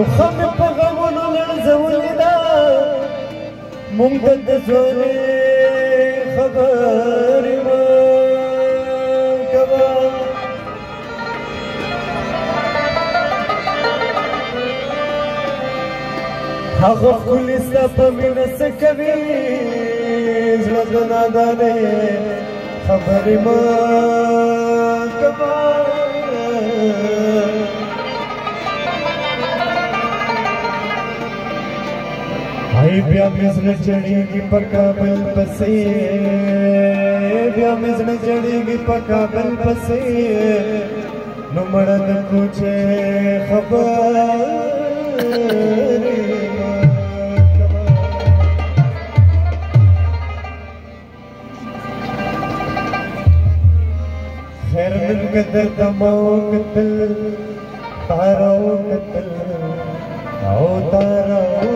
نخه مې په غمونو لړزولې ده موږ ته د سولې خبرې مه کوه هغه ښکلي ستا په مینه څه کوي زړه प्या चढ़ी चढ़ेगी पक्का बल बसे प्या चढ़ी चढ़ेगी पक्का बल बसे नुमड़न कुछ खबर कदर ताराओ कतल आओ ताराओ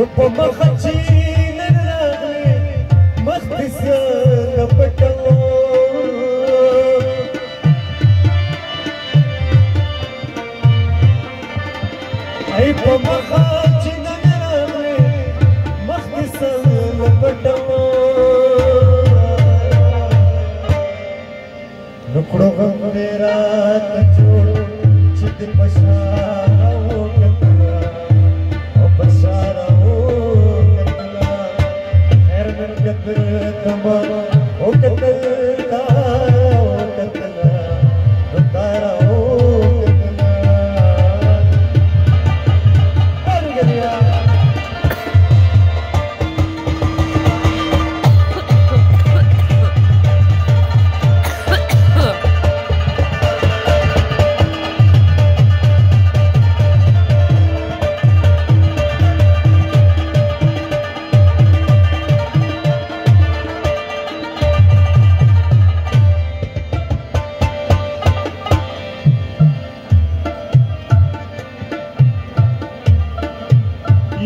نو په مخ چې لرغلې مخ دې سره پټو ای په مخ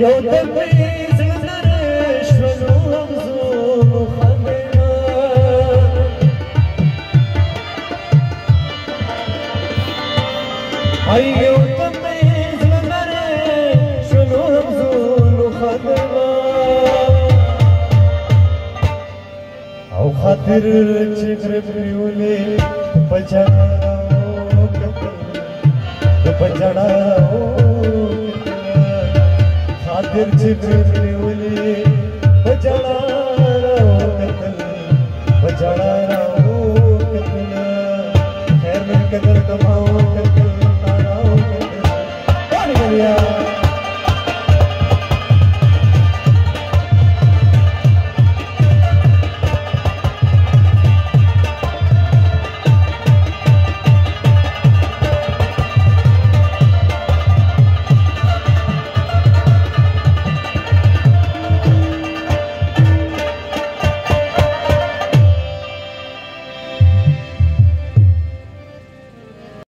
یو د می ايو تميز لنري شنو همزون خدمة او خاطر چتر پیولې پچاړو کپل پچاړو Dil çift çift